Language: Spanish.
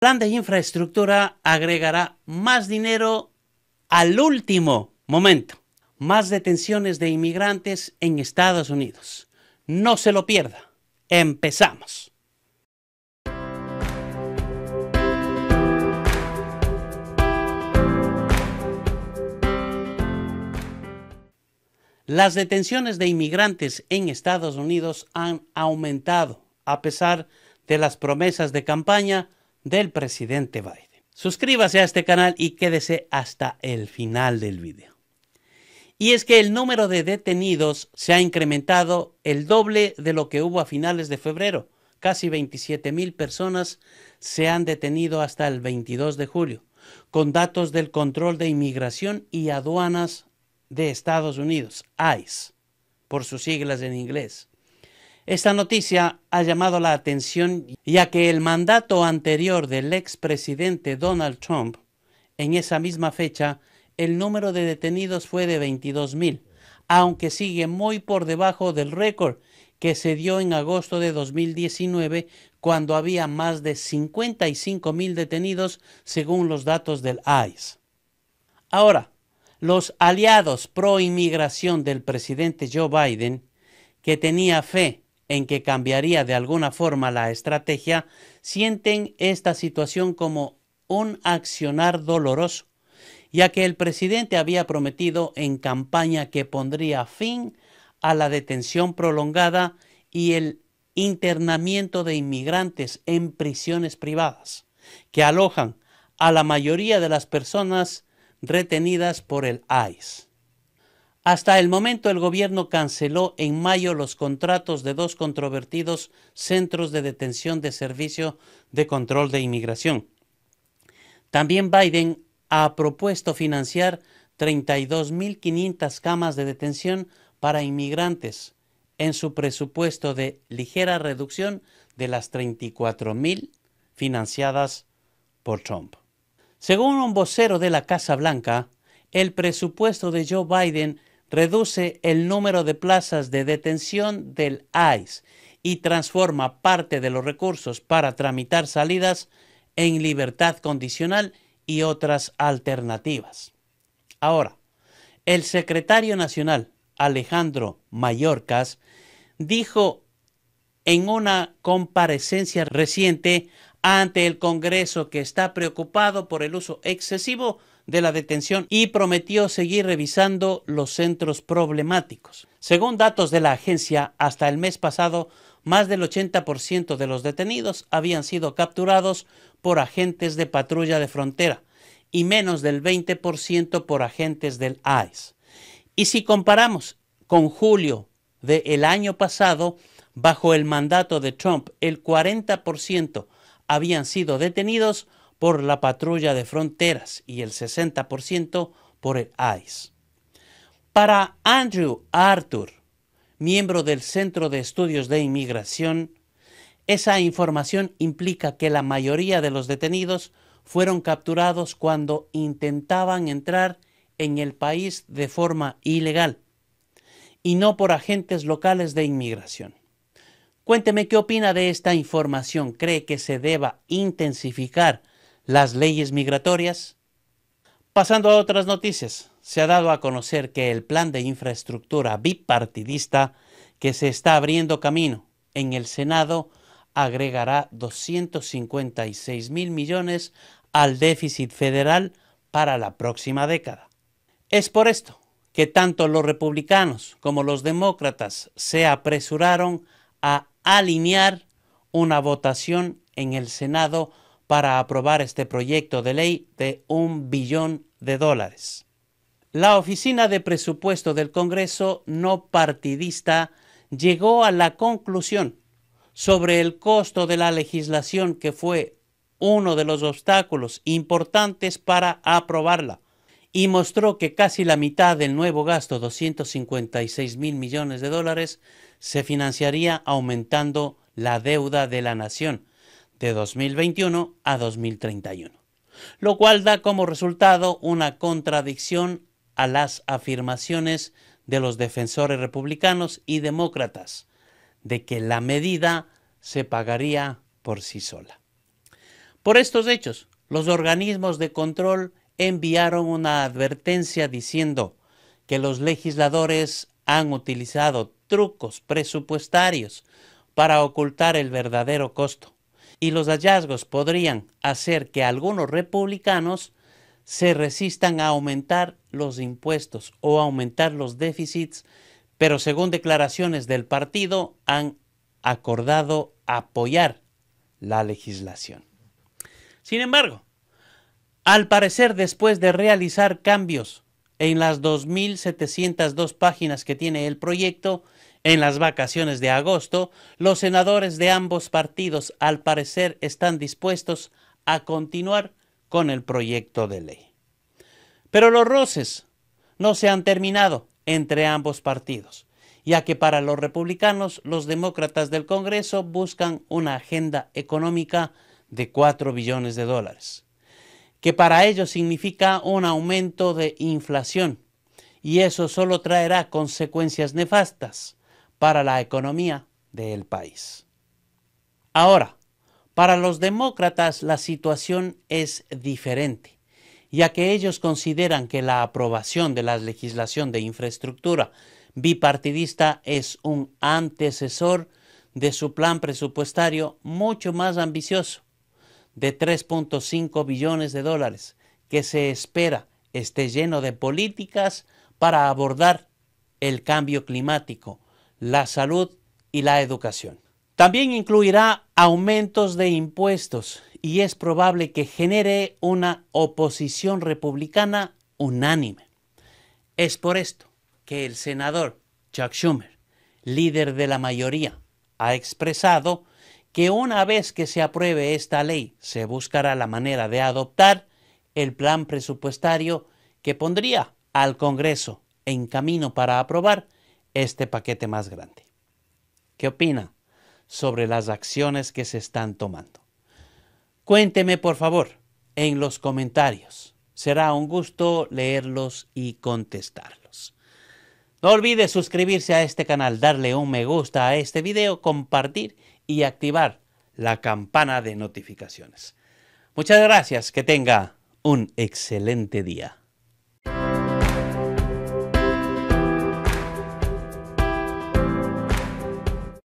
plan de infraestructura agregará más dinero al último momento. Más detenciones de inmigrantes en Estados Unidos. No se lo pierda. Empezamos. Las detenciones de inmigrantes en Estados Unidos han aumentado a pesar de las promesas de campaña del presidente Biden. Suscríbase a este canal y quédese hasta el final del video. Y es que el número de detenidos se ha incrementado el doble de lo que hubo a finales de febrero. Casi 27 mil personas se han detenido hasta el 22 de julio, con datos del control de inmigración y aduanas de Estados Unidos, ICE, por sus siglas en inglés. Esta noticia ha llamado la atención ya que el mandato anterior del expresidente Donald Trump, en esa misma fecha, el número de detenidos fue de 22.000, aunque sigue muy por debajo del récord que se dio en agosto de 2019 cuando había más de 55.000 detenidos según los datos del ICE. Ahora, los aliados pro inmigración del presidente Joe Biden, que tenía fe en que cambiaría de alguna forma la estrategia, sienten esta situación como un accionar doloroso, ya que el presidente había prometido en campaña que pondría fin a la detención prolongada y el internamiento de inmigrantes en prisiones privadas, que alojan a la mayoría de las personas retenidas por el ICE. Hasta el momento el gobierno canceló en mayo los contratos de dos controvertidos centros de detención de servicio de control de inmigración. También Biden ha propuesto financiar 32.500 camas de detención para inmigrantes en su presupuesto de ligera reducción de las 34.000 financiadas por Trump. Según un vocero de la Casa Blanca, el presupuesto de Joe Biden reduce el número de plazas de detención del ICE y transforma parte de los recursos para tramitar salidas en libertad condicional y otras alternativas. Ahora, el secretario nacional Alejandro Mayorkas dijo en una comparecencia reciente ante el Congreso que está preocupado por el uso excesivo de la detención y prometió seguir revisando los centros problemáticos. Según datos de la agencia, hasta el mes pasado, más del 80% de los detenidos habían sido capturados por agentes de patrulla de frontera y menos del 20% por agentes del ICE. Y si comparamos con julio del año pasado, bajo el mandato de Trump, el 40% habían sido detenidos por la patrulla de fronteras y el 60% por el ICE. Para Andrew Arthur, miembro del Centro de Estudios de Inmigración, esa información implica que la mayoría de los detenidos fueron capturados cuando intentaban entrar en el país de forma ilegal y no por agentes locales de inmigración. Cuénteme qué opina de esta información. ¿Cree que se deba intensificar las leyes migratorias? Pasando a otras noticias, se ha dado a conocer que el plan de infraestructura bipartidista que se está abriendo camino en el Senado agregará 256 mil millones al déficit federal para la próxima década. Es por esto que tanto los republicanos como los demócratas se apresuraron a alinear una votación en el Senado para aprobar este proyecto de ley de un billón de dólares. La Oficina de Presupuesto del Congreso no partidista llegó a la conclusión sobre el costo de la legislación que fue uno de los obstáculos importantes para aprobarla y mostró que casi la mitad del nuevo gasto, 256 mil millones de dólares, se financiaría aumentando la deuda de la nación de 2021 a 2031, lo cual da como resultado una contradicción a las afirmaciones de los defensores republicanos y demócratas de que la medida se pagaría por sí sola. Por estos hechos, los organismos de control enviaron una advertencia diciendo que los legisladores han utilizado trucos presupuestarios para ocultar el verdadero costo y los hallazgos podrían hacer que algunos republicanos se resistan a aumentar los impuestos o aumentar los déficits, pero según declaraciones del partido han acordado apoyar la legislación. Sin embargo, al parecer después de realizar cambios en las 2.702 páginas que tiene el proyecto, en las vacaciones de agosto, los senadores de ambos partidos al parecer están dispuestos a continuar con el proyecto de ley. Pero los roces no se han terminado entre ambos partidos, ya que para los republicanos los demócratas del Congreso buscan una agenda económica de 4 billones de dólares, que para ellos significa un aumento de inflación, y eso solo traerá consecuencias nefastas para la economía del país. Ahora, para los demócratas la situación es diferente, ya que ellos consideran que la aprobación de la legislación de infraestructura bipartidista es un antecesor de su plan presupuestario mucho más ambicioso, de 3.5 billones de dólares, que se espera esté lleno de políticas para abordar el cambio climático, la salud y la educación. También incluirá aumentos de impuestos y es probable que genere una oposición republicana unánime. Es por esto que el senador Chuck Schumer, líder de la mayoría, ha expresado que una vez que se apruebe esta ley se buscará la manera de adoptar el plan presupuestario que pondría al Congreso en camino para aprobar este paquete más grande. ¿Qué opina sobre las acciones que se están tomando? Cuénteme por favor en los comentarios. Será un gusto leerlos y contestarlos. No olvide suscribirse a este canal, darle un me gusta a este video, compartir y activar la campana de notificaciones. Muchas gracias, que tenga un excelente día.